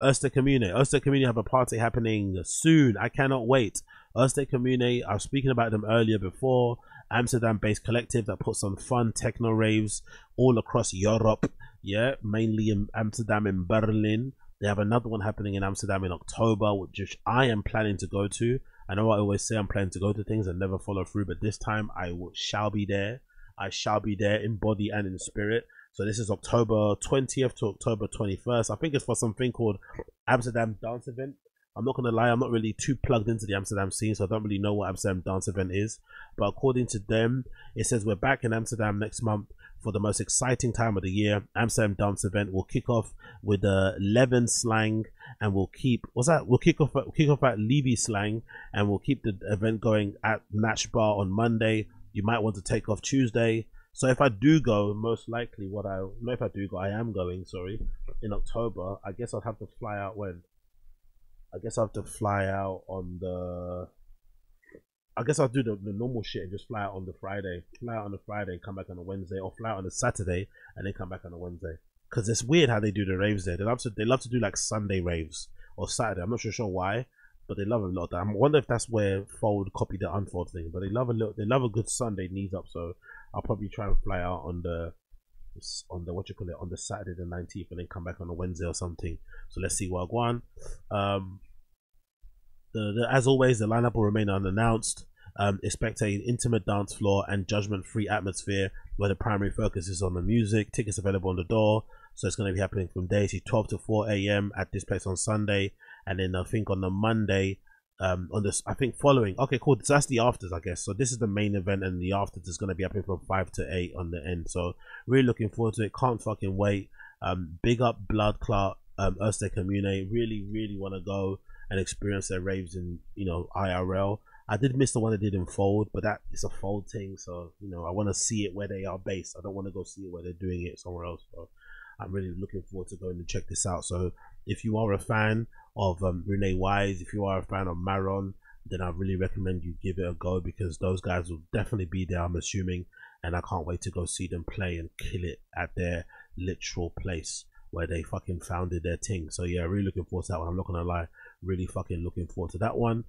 Eerste Communie. Eerste Communie have a party happening soon. I cannot wait. Eerste Communie, I was speaking about them earlier before. Amsterdam based collective that puts on fun techno raves all across Europe. Yeah, mainly in Amsterdam and Berlin. They have another one happening in Amsterdam in October, which I am planning to go to. I know I always say I'm planning to go to things and never follow through, but this time I shall be there. I shall be there in body and in spirit. So this is October 20th to October 21st. I think it's for something called Amsterdam Dance Event. I'm not gonna lie, I'm not really too plugged into the Amsterdam scene, so I don't really know what Amsterdam Dance Event is. But according to them, it says we're back in Amsterdam next month for the most exciting time of the year. Amsterdam Dance Event will kick off with the Leven slang, and we'll keep what's that? We'll kick off at, kick off at Levy slang, and we'll keep the event going at Natch Bar on Monday. You might want to take off Tuesday so if I do go, most likely what I no if I do go, I am going. Sorry, in October. I guess I'll have to fly out when. I guess I have to fly out on the. I guess I'll do the, the normal shit and just fly out on the Friday. Fly out on the Friday and come back on the Wednesday, or fly out on the Saturday and then come back on the Wednesday. Because it's weird how they do the raves there. They love to they love to do like Sunday raves or Saturday. I'm not sure sure why, but they love a lot. I wonder if that's where Fold copied the Unfold thing. But they love a little. They love a good Sunday knees up. So I'll probably try and fly out on the on the what you call it on the Saturday the 19th and then come back on a Wednesday or something. So let's see on. Um, the, the, as always, the lineup will remain unannounced. Um, expect an intimate dance floor and judgment-free atmosphere where the primary focus is on the music. Tickets available on the door, so it's going to be happening from days 12 to 4 a.m. at this place on Sunday, and then I think on the Monday um on this i think following okay cool. So that's the afters i guess. So this is the main event and the afters is going to be happening from five to eight on the end. So really looking forward to it. Can't fucking wait. Um big up blood clot um Eerste Communie. Really really want to go and experience their raves in you know irl i did miss the one that did in fold but that is a fold thing so you know i want to see it where they are based i don't want to go see it where they're doing it somewhere else so i'm really looking forward to going to check this out so if you are a fan of um, Rene Wise, if you are a fan of Marron, then I really recommend you give it a go because those guys will definitely be there, I'm assuming, and I can't wait to go see them play and kill it at their literal place where they fucking founded their thing. So yeah, really looking forward to that one. I'm not gonna lie, really fucking looking forward to that one.